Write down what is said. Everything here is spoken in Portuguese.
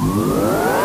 Música